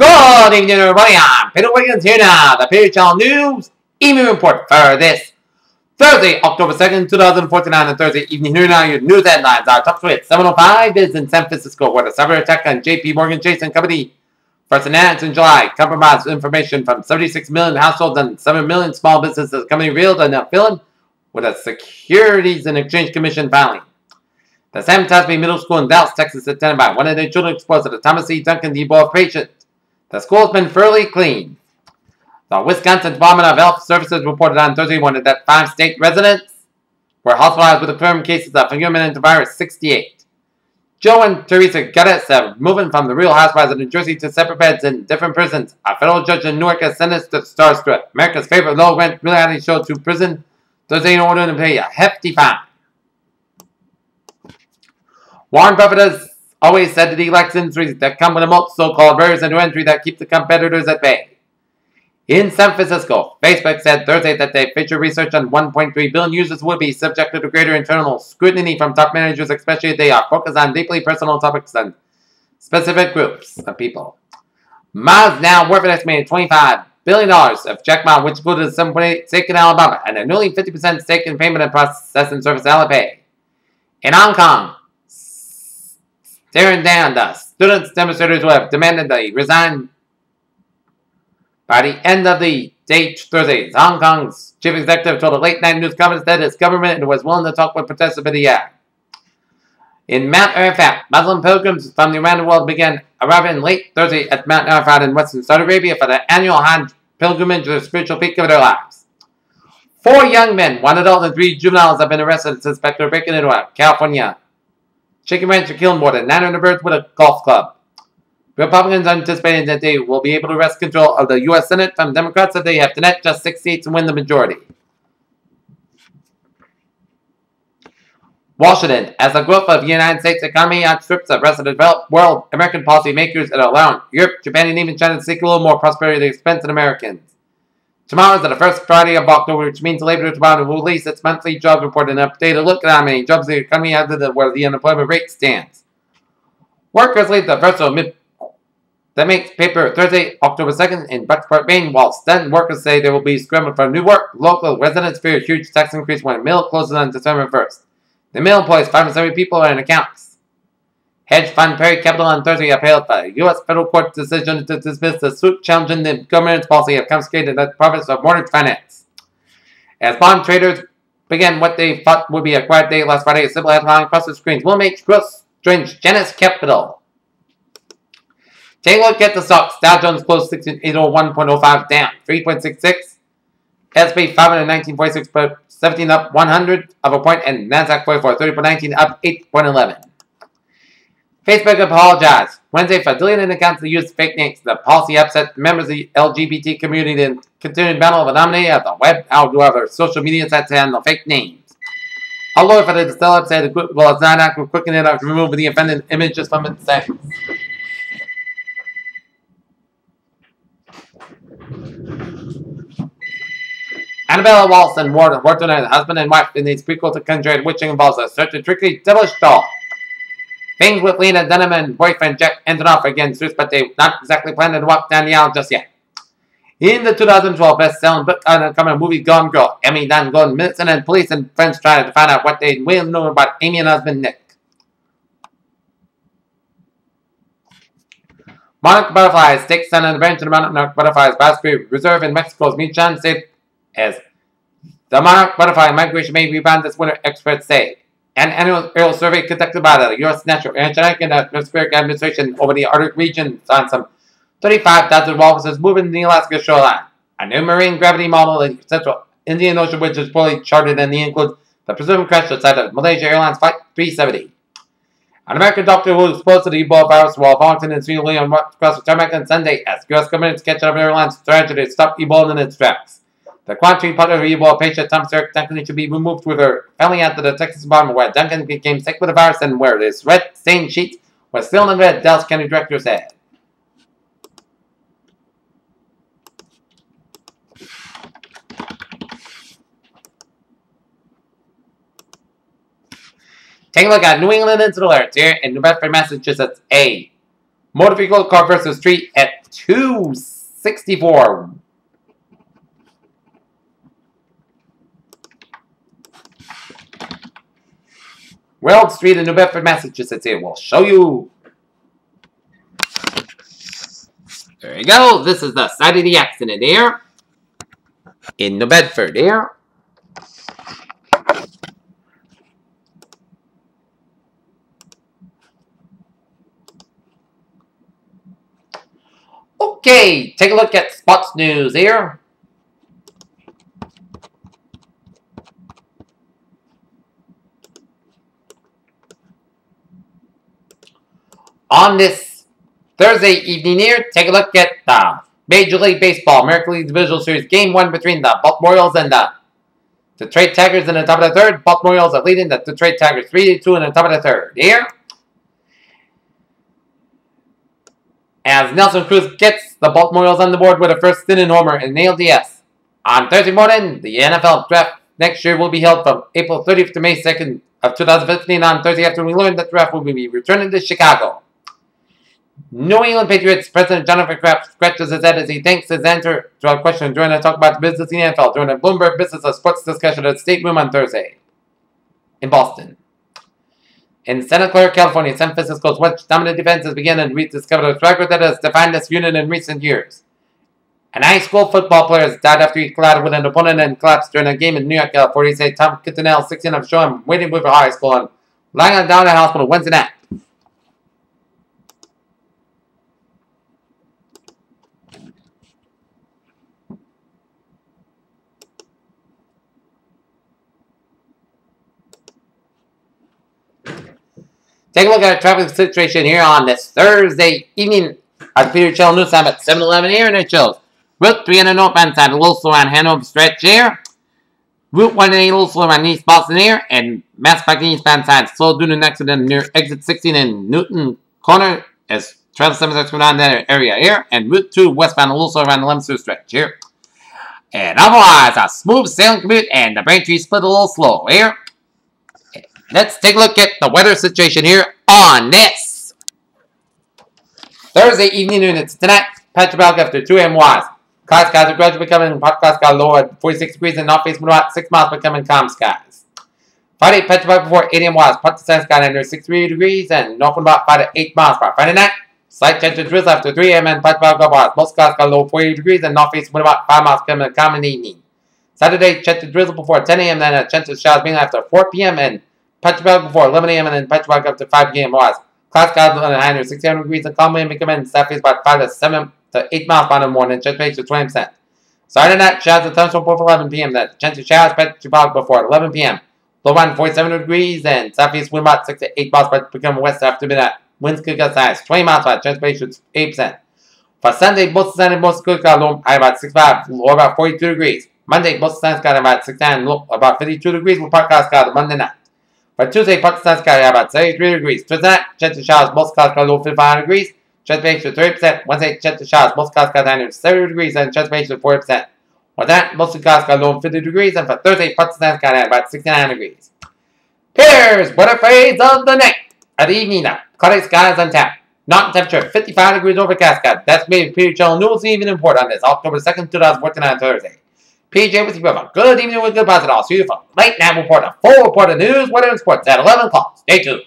Good evening, everybody. I'm Peter Wiggins here now. The Peter Channel News email report for this Thursday, October 2nd, 2014, and Thursday evening. Here now, your news headlines are top tweet 705 is in San Francisco, where the cyber attack on JP Morgan Chase and Company first announced in July compromised information from 76 million households and 7 million small businesses. The company reeled and filling with a Securities and Exchange Commission filing. The Sam Tasby Middle School in Dallas, Texas, attended by one of their children exposed to the Thomas E. Duncan Debo patient. The school has been fairly clean. The Wisconsin Department of Health Services reported on Thursday morning that five state residents were hospitalized with confirmed cases of human virus 68. Joe and Teresa Geddes are moving from the Real Housewives of New Jersey to separate beds in different prisons. A federal judge in Newark has sentenced the Star Strip, America's favorite low-rent reality show, to prison Thursday in order to pay a hefty fine. Warren Buffett has always said that he likes industries that come with a multi so-called barriers into entry that keep the competitors at bay. In San Francisco, Facebook said Thursday that their future research on 1.3 billion users would be subjected to greater internal scrutiny from top managers, especially if they are focused on deeply personal topics and specific groups of people. Miles now worth an estimated $25 billion of Jack Ma, which included a 7.8 stake in Alibaba and a nearly 50% stake in payment and processing service Alipay. In Hong Kong, Staring down the students demonstrators who have demanded they resign by the end of the day Thursday. Hong Kong's chief executive told a late night news conference that his government was willing to talk with protesters about the act. In Mount Arafat, Muslim pilgrims from the around the world began arriving late Thursday at Mount Arafat in western Saudi Arabia for the annual Hajj pilgrimage, to the spiritual peak of their lives. Four young men, one adult and three juveniles have been arrested and suspected of breaking into a California Chicken ranch are more than 900 birds with a golf club. Republicans are anticipating that they will be able to wrest control of the U.S. Senate from Democrats that they have to net just six seats and win the majority. Washington, as the growth of the United States economy outstrips the rest of the developed world, American policymakers are allowing Europe, Japan, and even China to seek a little more prosperity at the expense of Americans. Tomorrow is the first Friday of October, which means the Labor Tomorrow will release its monthly jobs report and update a look at how many jobs the economy has and where the unemployment rate stands. Workers leave the first of mid that makes paper Thursday, October 2nd in Bucksport, Maine, while Stanton workers say they will be scrambling for new work. Local residents fear a huge tax increase when the mill closes on December 1st. The mill employs 570 people and accounts. Hedge fund Perry Capital on Thursday appealed for a U.S. Uh, federal court decision to dismiss the suit challenging the government's policy of confiscating the profits of mortgage finance. As bond traders began what they thought would be a quiet day last Friday, a simple headline across the screens will make gross strange Janus Capital. Take a look at the stocks. Dow Jones closed 1601.05 down 3.66. S&P 519.46 17 up 100 of a point and Nasdaq 44 30.19 up 8.11. Facebook apologized Wednesday for deleting accounts that used fake names. The policy upset members of the LGBT community and continued battle of nominee at the web, however, social media sites to handle fake names. A lawyer for the distiller said the group was not acting quickly enough to remove the offended images from its sites. Annabelle Wallis and Ward worked her husband and wife in the prequel to Conjured Witching involves a search a tricky devilish doll. Things with Lena Dunham and boyfriend Jack Antonoff against Zeus, but they not exactly planning to walk down the aisle just yet. In the 2012 best-selling book on coming movie Gone Girl, Emmy Golden Millicent and police and friends tried to find out what they will know about Amy and husband Nick. Monarch butterflies take sun on the branch of the monarch butterflies Basque Reserve in Mexico's Michoacan State as the monarch butterfly migration may rebound this winter, experts say. An annual aerial survey conducted by the U.S. National Oceanic and Atmospheric Administration over the Arctic region found some 35,000 walruses moving in the Alaska shoreline. A new marine gravity model in the Central Indian Ocean, which is fully charted and includes the presumed crash site of Malaysia Airlines Flight 370. An American doctor who was exposed to the Ebola virus while volunteering in Sierra Leone across the tarmac on Sunday asked U.S. government catch up airlines strategy to stop Ebola in its tracks. The quarantine part of Ebola patient Thomas Eric Duncan should be removed with her family after the Texas bomb where Duncan became sick with the virus and where this red stained sheet was still in red, Dallas County Director said. Take a look at New England incident alerts here in New Bedford, Massachusetts. A motor vehicle car versus street at 264. World Street in New Bedford, Massachusetts here. We'll show you. There you go. This is the site of the accident here. In New Bedford here. Okay, take a look at Spots news here. On this Thursday evening here, take a look at the Major League Baseball American League Divisional Series Game 1 between the Baltimore Orioles and the Detroit Tigers in the top of the third. Baltimore Orioles are leading the Detroit Tigers 3-2 in the top of the third. Here, as Nelson Cruz gets the Baltimore Orioles on the board with a first inning homer and the S. On Thursday morning, the NFL draft next year will be held from April 30th to May 2nd of 2015. On Thursday afternoon, we learned that the draft will be returning to Chicago. New England Patriots President Jonathan Kraft scratches his head as he thanks his answer to a question during a talk about business in NFL during a Bloomberg Business and Sports discussion at State Room on Thursday in Boston. In Santa Clara, California, San Francisco's West dominant defenses began and rediscovered a record that has defined this unit in recent years. An high school football player has died after he collided with an opponent and collapsed during a game in New York, California. Say Tom Cutinella, 16 of Shoreham, waiting with high school and lying down at the hospital Wednesday night. Take a look at our traffic situation here on this Thursday evening at Peter Chill News Time at 7-Eleven here in the Chills. Route 3 on the northbound side, a little slow on Hanover stretch here. Route 188 a little slow on East Boston here. And Mass Pike eastbound side, slow due to an accident near exit 16 in Newton Corner as travel 76 around that area here. And Route 2 westbound a little slow around the Leominster stretch here. And otherwise, a smooth sailing commute and the Braintree split a little slow here. Let's take a look at the weather situation here on this Thursday evening units. Tonight, Petrobelk after 2 a.m. was. Cloud skies are gradually becoming hot cloud sky low at 46 degrees and north face wind about 6 miles becoming calm skies. Friday, Petrobelk before 8 a.m. was. Part the sun sky under 63 degrees and north wind about 5 to 8 miles per Friday night, slight chance of drizzle after 3 a.m. and Petrobelk was. Most skies got low 40 degrees and north face wind about 5 miles becoming calm in the evening. Saturday, chance of drizzle before 10 a.m. then a chance of showers being after 4 p.m. and Petrobras before 11 a.m. and then Petrobras up to 5 p.m. was. Class skies on the high near 67 degrees and calm wind becoming southeast about 5 to 7 to 8 miles by the morning, chance rate to 20%. Saturday night, showers and thunderstorms before 11 p.m. Then chance of showers, Petrobras before 11 p.m. Low wind 47 degrees and southeast wind about 6 to 8 miles by becoming west after midnight. Winds could get size 20 miles by chance rate to 8%. For Sunday, most Sunday, most good got low about 65, low about 42 degrees. Monday, most Sunday got about 69, low about 52 degrees with part clouds got Monday night. For Tuesday, Pakistan sky about 73 degrees. Tuesday night, chance of showers, most clouds got low 55 degrees. Chance base to 30%. Wednesday, chance of showers, most clouds got down to 70 degrees and chance base to 40%. For that, most of clouds got low 50 degrees. And for Thursday, Pakistan sky at about 69 degrees. Here's weather phrase of the night. At evening now, cloudy skies on tap. Not temperature 55 degrees overcast. That's made Peter Channel News even import on this October 2nd, 2014 on Thursday. PJ with you. Have a good evening with good positive. I'll see you for late night report, a full report of news, weather, and sports at 11 o'clock. Stay tuned.